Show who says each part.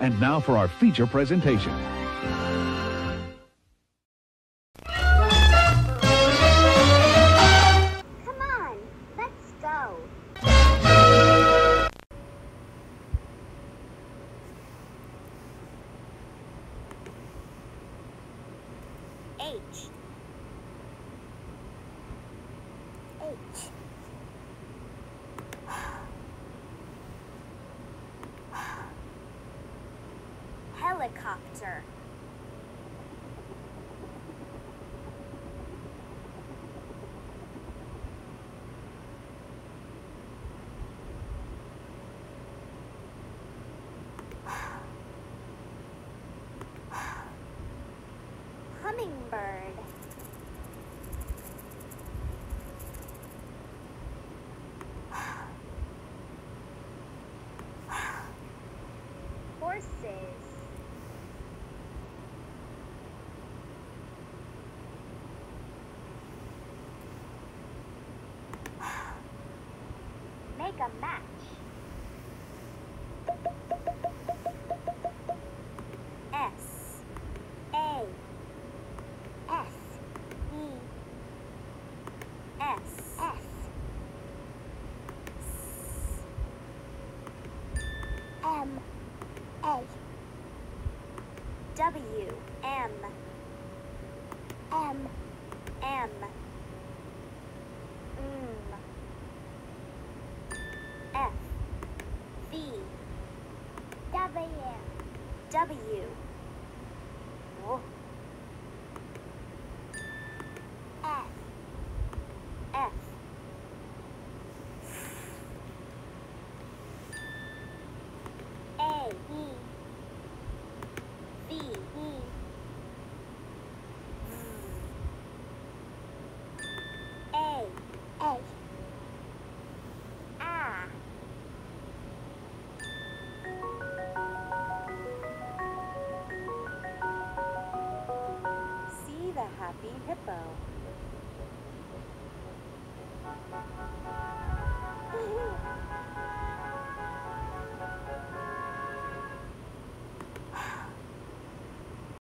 Speaker 1: And now for our feature presentation.
Speaker 2: Come on, let's go. H H Helicopter Make a match. S. A. S. E. S. S. M. A. W. M. M. M. Mm. W W Oh. south.